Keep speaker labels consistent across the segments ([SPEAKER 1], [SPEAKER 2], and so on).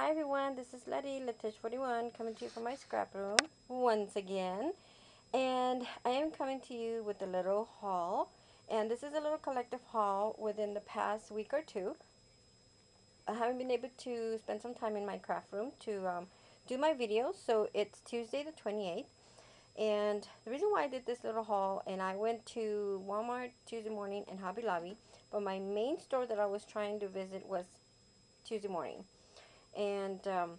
[SPEAKER 1] Hi everyone, this is Letty, Letish41, coming to you from my scrap room once again. And I am coming to you with a little haul. And this is a little collective haul within the past week or two. I haven't been able to spend some time in my craft room to um, do my videos. So it's Tuesday the 28th. And the reason why I did this little haul, and I went to Walmart Tuesday morning and Hobby Lobby, but my main store that I was trying to visit was Tuesday morning and um,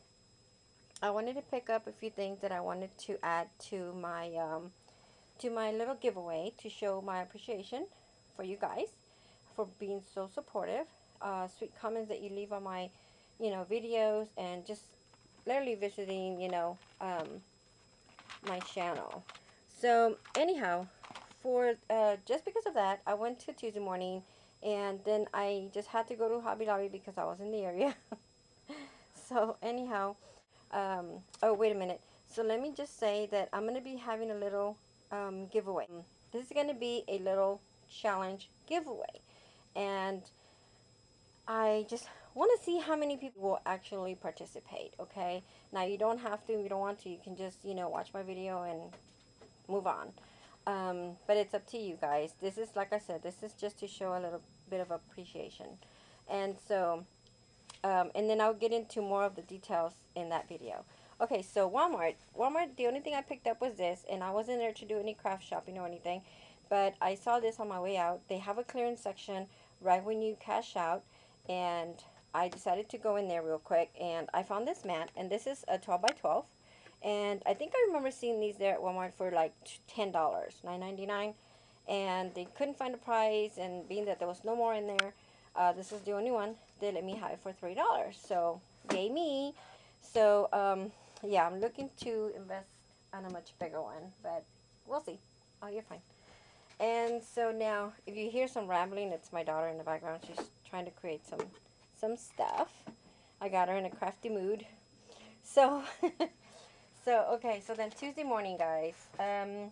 [SPEAKER 1] I wanted to pick up a few things that I wanted to add to my um, to my little giveaway to show my appreciation for you guys for being so supportive. Uh, sweet comments that you leave on my you know videos and just literally visiting you know um, my channel. So anyhow for uh, just because of that I went to Tuesday morning and then I just had to go to Hobby Lobby because I was in the area so anyhow, um, oh, wait a minute. So let me just say that I'm going to be having a little um, giveaway. This is going to be a little challenge giveaway. And I just want to see how many people will actually participate, okay? Now, you don't have to, you don't want to, you can just, you know, watch my video and move on. Um, but it's up to you guys. This is, like I said, this is just to show a little bit of appreciation. And so, um, and then I'll get into more of the details in that video. Okay, so Walmart. Walmart, the only thing I picked up was this, and I wasn't there to do any craft shopping or anything, but I saw this on my way out. They have a clearance section right when you cash out, and I decided to go in there real quick, and I found this mat, and this is a 12 by 12, and I think I remember seeing these there at Walmart for like $10, $9.99, and they couldn't find a price, and being that there was no more in there, uh, this is the only one they let me have it for three dollars. So yay me. So um, yeah I'm looking to invest on a much bigger one but we'll see. Oh you're fine. And so now if you hear some rambling it's my daughter in the background. She's trying to create some some stuff. I got her in a crafty mood. So so okay so then Tuesday morning guys. Um,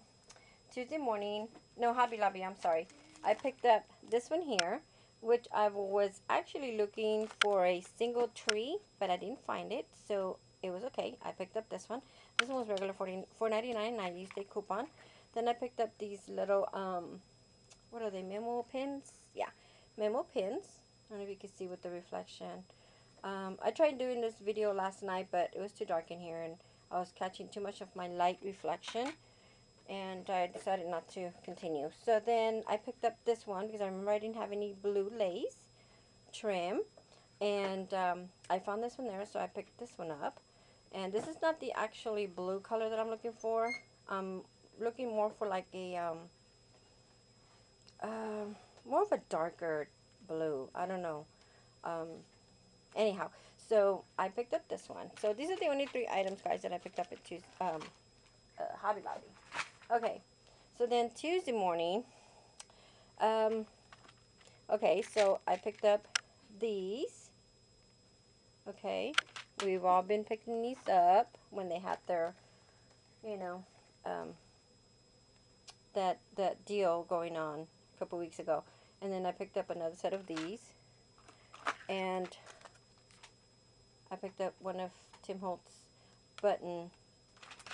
[SPEAKER 1] Tuesday morning no Hobby Lobby I'm sorry. I picked up this one here which I was actually looking for a single tree, but I didn't find it, so it was okay. I picked up this one. This one was regular four ninety nine, and I used a coupon. Then I picked up these little, um, what are they, memo pins? Yeah, memo pins. I don't know if you can see with the reflection. Um, I tried doing this video last night, but it was too dark in here, and I was catching too much of my light reflection and I decided not to continue. So then I picked up this one because I remember I didn't have any blue lace trim and um, I found this one there so I picked this one up and this is not the actually blue color that I'm looking for. I'm looking more for like a um, uh, more of a darker blue. I don't know. Um, anyhow, so I picked up this one. So these are the only three items, guys, that I picked up at Tuesday, um, uh, Hobby Lobby. Okay, so then Tuesday morning, um, okay, so I picked up these. Okay, we've all been picking these up when they had their, you know, um, that, that deal going on a couple weeks ago. And then I picked up another set of these. And I picked up one of Tim Holtz button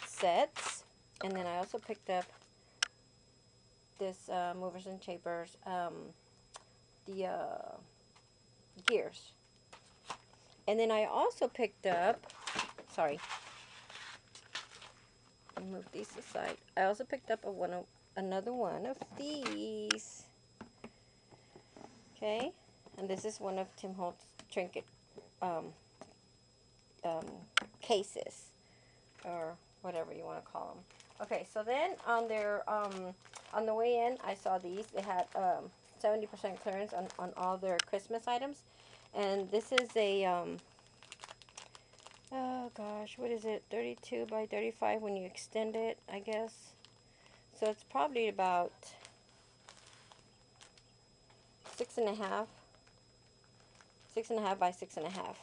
[SPEAKER 1] sets and then I also picked up this uh, movers and shapers, um, the uh, gears. And then I also picked up, sorry, move these aside. I also picked up a one of, another one of these. Okay, and this is one of Tim Holtz trinket um, um, cases, or whatever you want to call them. Okay, so then on their um, on the way in, I saw these. They had 70% um, clearance on, on all their Christmas items. And this is a, um, oh gosh, what is it? 32 by 35 when you extend it, I guess. So it's probably about six and a half, six and a half by six and a half.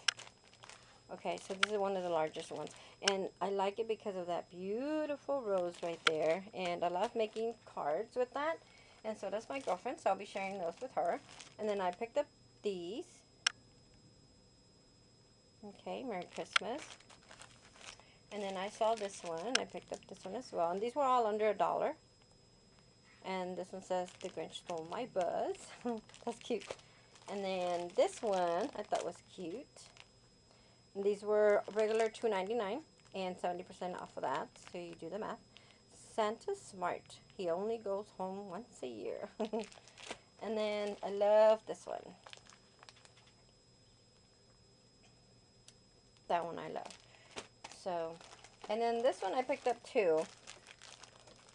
[SPEAKER 1] Okay, so this is one of the largest ones. And I like it because of that beautiful rose right there. And I love making cards with that. And so does my girlfriend, so I'll be sharing those with her. And then I picked up these. Okay, Merry Christmas. And then I saw this one. I picked up this one as well. And these were all under a dollar. And this one says, The Grinch Stole My Buzz. That's cute. And then this one I thought was cute. And these were regular $2.99 and 70% off of that. So you do the math. Santa Smart. He only goes home once a year. and then I love this one. That one I love. So, and then this one I picked up too.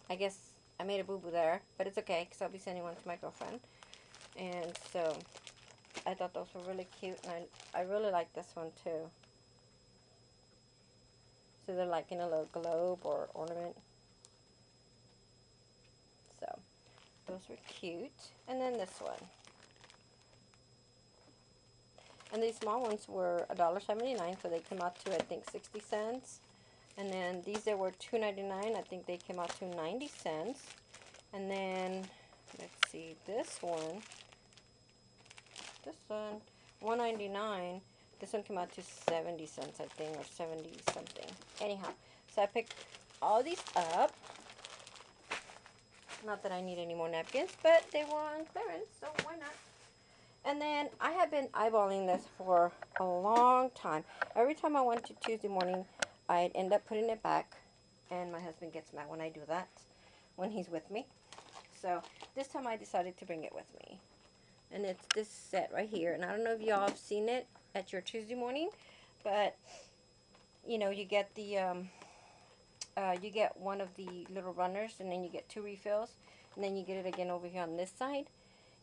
[SPEAKER 1] I guess I made a boo-boo there, but it's okay because I'll be sending one to my girlfriend. And so, I thought those were really cute, and I, I really like this one too. So they're like in a little globe or ornament. So, those were cute. And then this one. And these small ones were $1.79, so they came out to, I think, 60 cents. And then these that were $2.99, I think they came out to 90 cents. And then, let's see, this one, this one, 199 This one came out to 70 cents, I think, or 70 something. Anyhow, so I picked all these up. Not that I need any more napkins, but they were on clearance, so why not? And then I have been eyeballing this for a long time. Every time I went to Tuesday morning, I'd end up putting it back. And my husband gets mad when I do that, when he's with me. So this time I decided to bring it with me. And it's this set right here. And I don't know if y'all have seen it at your Tuesday morning. But, you know, you get the, um, uh, you get one of the little runners. And then you get two refills. And then you get it again over here on this side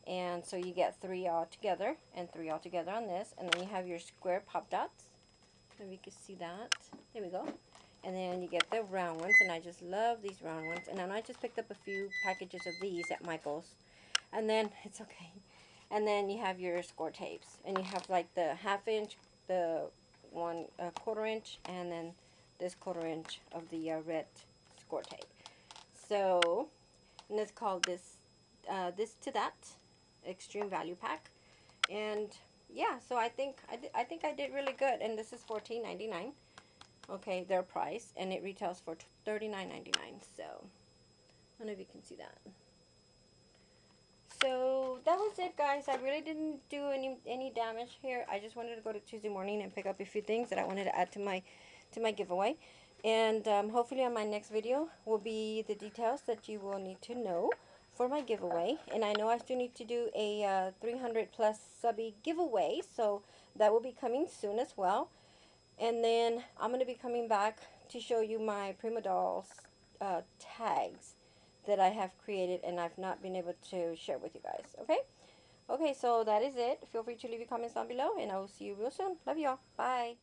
[SPEAKER 1] and so you get three all together and three all together on this and then you have your square pop dots maybe you can see that there we go and then you get the round ones and I just love these round ones and then I just picked up a few packages of these at Michael's and then it's okay and then you have your score tapes. And you have like the half inch the one uh, quarter inch and then this quarter inch of the uh, red score tape. So and it's called this uh, this to that extreme value pack. And yeah so I think I, I think I did really good. And this is $14.99 okay their price. And it retails for $39.99 so I don't know if you can see that so that was it guys I really didn't do any any damage here I just wanted to go to Tuesday morning and pick up a few things that I wanted to add to my to my giveaway and um, hopefully on my next video will be the details that you will need to know for my giveaway. And I know I still need to do a uh, 300 plus subby giveaway. So that will be coming soon as well. And then I'm going to be coming back to show you my Prima Dolls uh, tags that I have created and I've not been able to share with you guys. Okay? Okay, so that is it. Feel free to leave your comments down below and I will see you real soon. Love y'all. Bye.